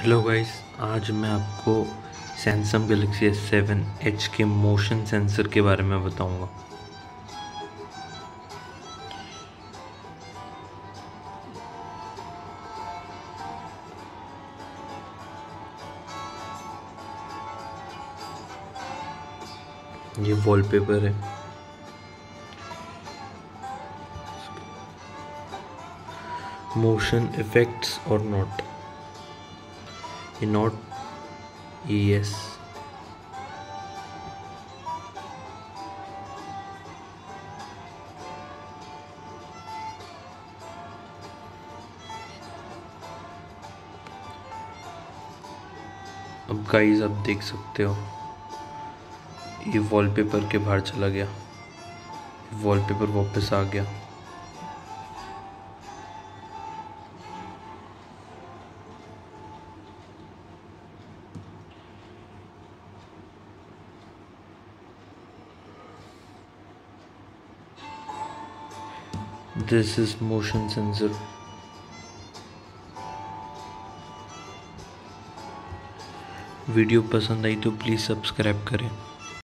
Hello guys आज मैं आपको Samsung Galaxy S seven H के मोशन सेंसर के बारे में बताऊँगा। ये वॉलपेपर है। मोशन इफेक्ट्स और not? Not yes अब गाइस आप देख सकते हो, ये वॉलपेपर के बाहर चला गया। वॉलपेपर वापस आ गया। This is motion sensor. Video पसंद आई तो प्लीज़ सब्सक्राइब करें।